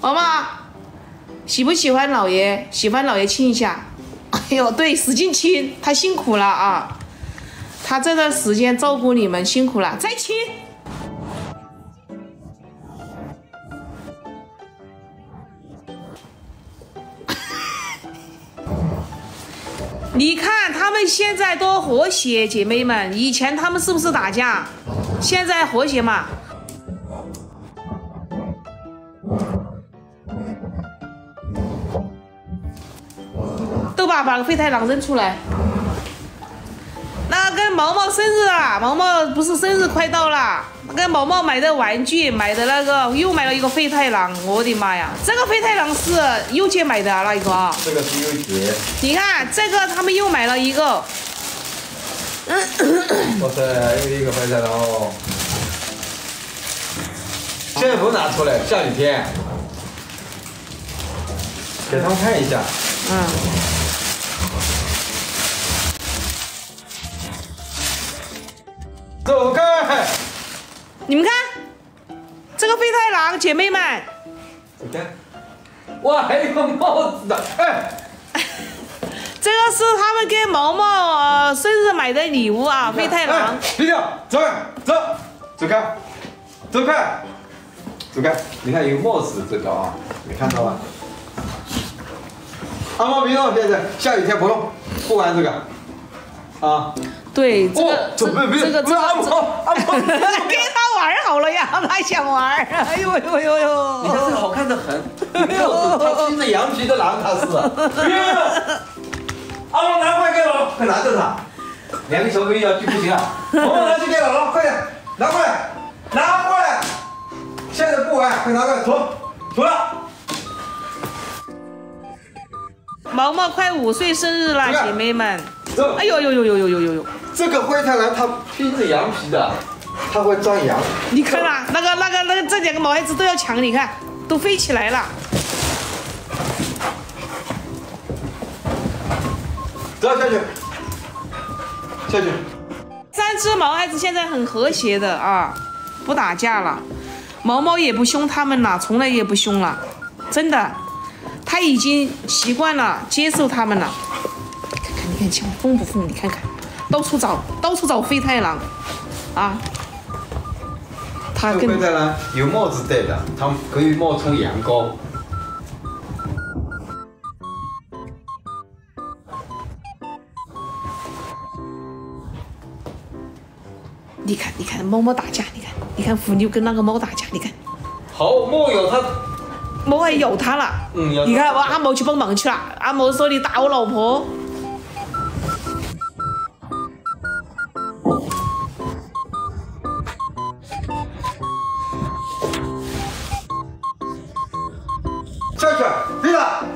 毛毛喜不喜欢老爷？喜欢老爷亲一下。哎呦，对，使劲亲，他辛苦了啊！他这段时间照顾你们辛苦了，再亲。你看他们现在多和谐，姐妹们，以前他们是不是打架？现在和谐嘛？豆爸把飞太狼扔出来。那跟毛毛生日啊，毛毛不是生日快到了，跟毛毛买的玩具，买的那个又买了一个废太狼，我的妈呀，这个废太狼是又姐买的那一个啊？这个是又姐。你看这个，他们又买了一个。哇塞，又一个废太狼哦！现在不拿出来，下雨天，给他们看一下。嗯。走开！你们看，这个飞太狼，姐妹们。走开，哇，还有个帽子的，哎，这个是他们给毛毛生日买的礼物啊，飞太狼。低调，走开，走，走开，走开，走开。你看有帽子这个啊，没看到吗？阿猫别动，现在下雨天不用，不玩这个，啊。对，这个这个这个，给他玩好了呀，他想玩。哎呦呦呦呦！你看这个好看的很，他披着羊皮的狼，他是。阿龙拿过来给姥姥，快拿着它。两个小狗要去不行了！我们拿去给姥姥，快点拿过来，拿过来。现在不玩，快拿过来，走，走了。毛毛快五岁生日了，姐妹们。哎呦呦呦呦呦呦呦呦！这个灰太狼它披着羊皮的，它会抓羊。你看啊，那个、那个、那个，这两个毛孩子都要抢，你看，都飞起来了。走下去，下去。三只毛孩子现在很和谐的啊，不打架了，毛毛也不凶他们了，从来也不凶了，真的，他已经习惯了，接受他们了。你看枪疯不疯？你看看。到处找，到处找飞太狼，啊！他跟飞太狼有帽子戴的，它可以冒充羊羔。你看，你看猫猫打架，你看，你看虎妞跟那个猫打架，你看。好，猫咬它，猫还咬它了。嗯，咬你看，我阿毛去帮忙去了。阿毛说：“你打我老婆。”下去，立了。